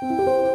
Música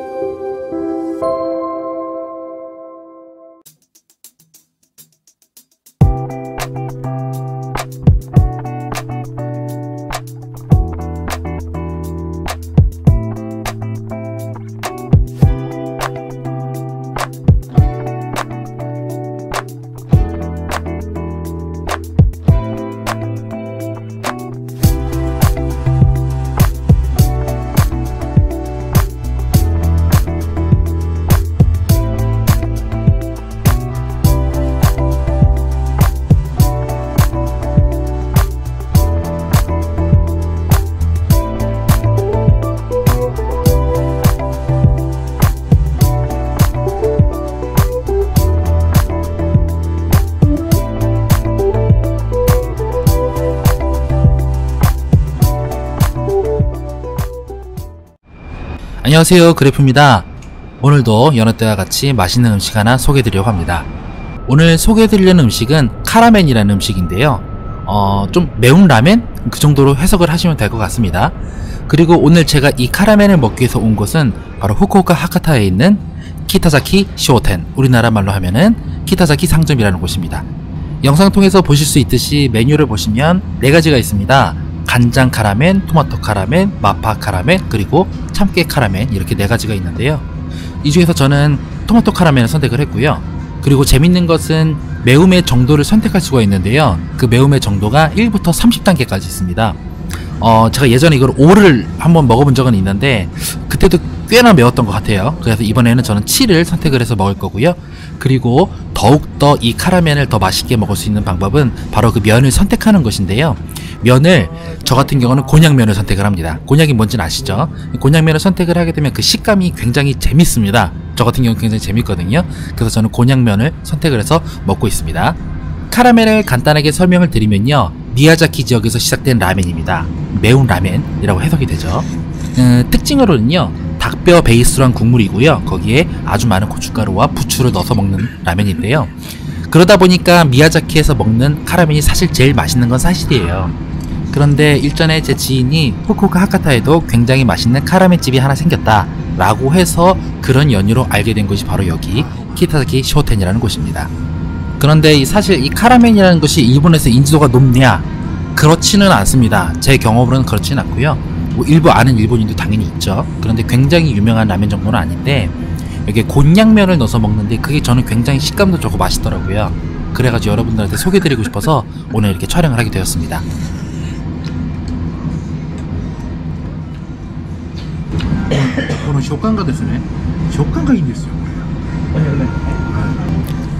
안녕하세요 그래프입니다. 오늘도 여느 때와 같이 맛있는 음식 하나 소개해드리려고 합니다. 오늘 소개해드리려는 음식은 카라멘이라는 음식인데요. 어, 좀 매운 라멘? 그 정도로 해석을 하시면 될 것 같습니다. 그리고 오늘 제가 이 카라멘을 먹기 위해서 온 곳은 바로 후쿠오카 하카타에 있는 키타자키 시오텐 우리나라 말로 하면은 키타자키 상점이라는 곳입니다. 영상 통해서 보실 수 있듯이 메뉴를 보시면 네 가지가 있습니다 간장 카라멘, 토마토 카라멘, 마파 카라멘, 그리고 참깨 카라멘 이렇게 네 가지가 있는데요. 이 중에서 저는 토마토 카라멘을 선택을 했고요. 그리고 재밌는 것은 매움의 정도를 선택할 수가 있는데요. 그 매움의 정도가 1부터 30단계까지 있습니다. 어, 제가 예전에 이걸 5를 한번 먹어본 적은 있는데 그때도 꽤나 매웠던 것 같아요. 그래서 이번에는 저는 7을 선택을 해서 먹을 거고요. 그리고 더욱더 이 카라멘을 더 맛있게 먹을 수 있는 방법은 바로 그 면을 선택하는 것인데요. 면을 저 같은 경우는 곤약면을 선택을 합니다. 곤약이 뭔지는 아시죠? 곤약면을 선택을 하게 되면 그 식감이 굉장히 재밌습니다. 저 같은 경우는 굉장히 재밌거든요. 그래서 저는 곤약면을 선택을 해서 먹고 있습니다. 카라멜을 간단하게 설명을 드리면요. 미야자키 지역에서 시작된 라멘입니다. 매운 라멘이라고 해석이 되죠. 음, 특징으로는요. 닭뼈 베이스로 한 국물이고요. 거기에 아주 많은 고춧가루와 부추를 넣어서 먹는 라멘인데요. 그러다 보니까 미야자키에서 먹는 카라멘이 사실 제일 맛있는 건 사실이에요. 그런데 일전에 제 지인이 후쿠오카 하카타에도 굉장히 맛있는 카라멘 집이 하나 생겼다 라고 해서 그런 연유로 알게 된 곳이 바로 여기 키타사키 쇼텐이라는 곳입니다. 그런데 사실 이 카라멘이라는 것이 일본에서 인지도가 높냐? 그렇지는 않습니다. 제 경험으로는 그렇지는 않고요. 뭐 일부 아는 일본인도 당연히 있죠. 그런데 굉장히 유명한 라면 정도는 아닌데 여기에 곤약면을 넣어서 먹는데 그게 저는 굉장히 식감도 좋고 맛있더라고요. 그래가지고 여러분들한테 소개드리고 싶어서 오늘 이렇게 촬영을 하게 되었습니다. この食感がですね食感がいいんですよこれ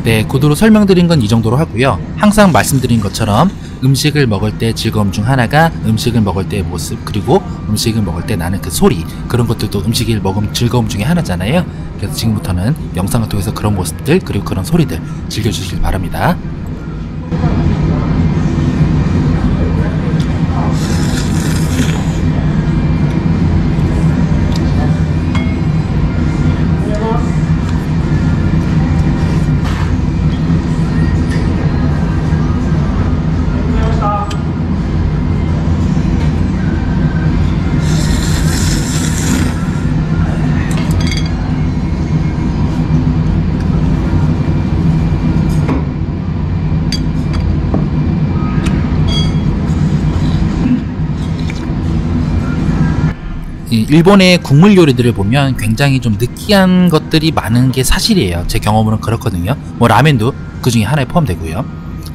네, 고도로 설명드린 건 이 정도로 하고요. 항상 말씀드린 것처럼 음식을 먹을 때 즐거움 중 하나가 음식을 먹을 때의 모습 그리고 음식을 먹을 때 나는 그 소리 그런 것들도 음식을 먹으면 즐거움 중에 하나잖아요. 그래서 지금부터는 영상을 통해서 그런 모습들 그리고 그런 소리들 즐겨주시길 바랍니다. 일본의 국물 요리들을 보면 굉장히 좀 느끼한 것들이 많은 게 사실이에요. 제 경험으로는 그렇거든요. 뭐 라멘도 그 중에 하나에 포함되고요.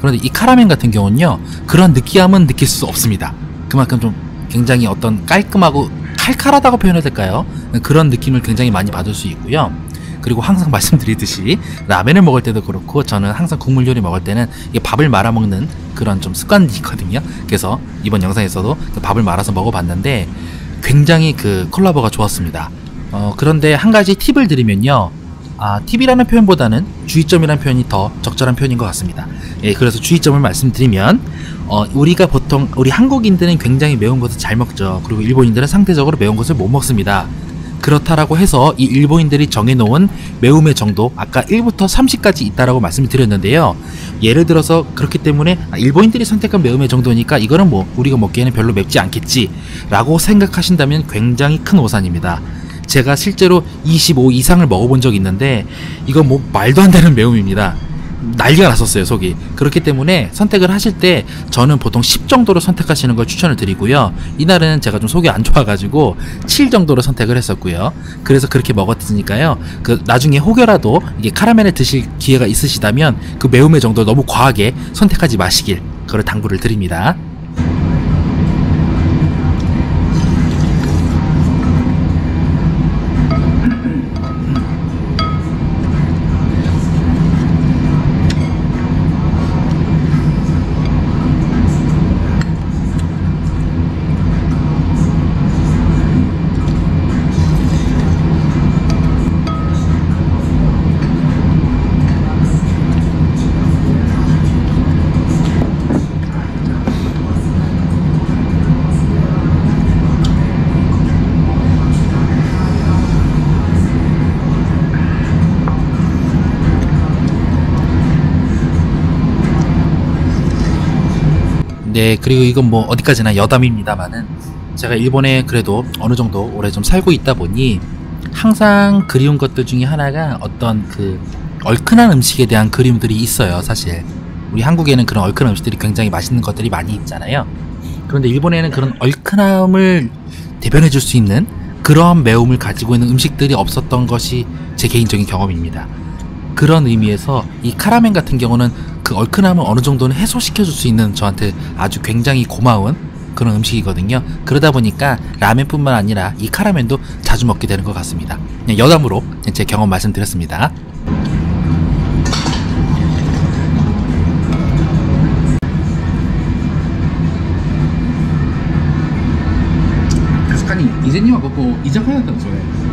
그런데 이 카라멘 같은 경우는요, 그런 느끼함은 느낄 수 없습니다. 그만큼 좀 굉장히 어떤 깔끔하고 칼칼하다고 표현해야 될까요? 그런 느낌을 굉장히 많이 받을 수 있고요. 그리고 항상 말씀드리듯이 라멘을 먹을 때도 그렇고 저는 항상 국물 요리 먹을 때는 밥을 말아 먹는 그런 좀 습관이 있거든요. 그래서 이번 영상에서도 그 밥을 말아서 먹어봤는데 굉장히 그 콜라보가 좋았습니다. 어, 그런데 한 가지 팁을 드리면요. 아, 팁이라는 표현보다는 주의점이라는 표현이 더 적절한 표현인 것 같습니다. 예, 그래서 주의점을 말씀드리면, 어, 우리가 보통, 우리 한국인들은 굉장히 매운 것을 잘 먹죠. 그리고 일본인들은 상대적으로 매운 것을 못 먹습니다. 그렇다라고 해서 이 일본인들이 정해놓은 매움의 정도 아까 1부터 30까지 있다라고 말씀을 드렸는데요. 예를 들어서 그렇기 때문에 아, 일본인들이 선택한 매움의 정도니까 이거는 뭐 우리가 먹기에는 별로 맵지 않겠지라고 생각하신다면 굉장히 큰 오산입니다. 제가 실제로 25 이상을 먹어본 적이 있는데 이건 뭐 말도 안 되는 매움입니다. 난리가 났었어요 속이. 그렇기 때문에 선택을 하실 때 저는 보통 10 정도로 선택하시는 걸 추천을 드리고요. 이날은 제가 좀 속이 안 좋아가지고 7 정도로 선택을 했었고요. 그래서 그렇게 먹었으니까요. 그 나중에 혹여라도 이게 카라멜을 드실 기회가 있으시다면 그 매움의 정도 너무 과하게 선택하지 마시길 그걸 당부를 드립니다 네, 그리고 이건 뭐 어디까지나 여담입니다만은 제가 일본에 그래도 어느 정도 오래 좀 살고 있다 보니 항상 그리운 것들 중에 하나가 어떤 그 얼큰한 음식에 대한 그리움들이 있어요, 사실. 우리 한국에는 그런 얼큰한 음식들이 굉장히 맛있는 것들이 많이 있잖아요. 그런데 일본에는 그런 얼큰함을 대변해 줄 수 있는 그런 매움을 가지고 있는 음식들이 없었던 것이 제 개인적인 경험입니다. 그런 의미에서 이 카라멘 같은 경우는 그 얼큰함을 어느 정도는 해소시켜 줄 수 있는 저한테 아주 굉장히 고마운 그런 음식이거든요. 그러다 보니까 라멘뿐만 아니라 이 카라멘도 자주 먹게 되는 것 같습니다. 그냥 여담으로 그냥 제 경험 말씀드렸습니다. 確かに以前にはここ居酒屋だったんですよね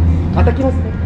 また来ますね。